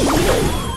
Let's go.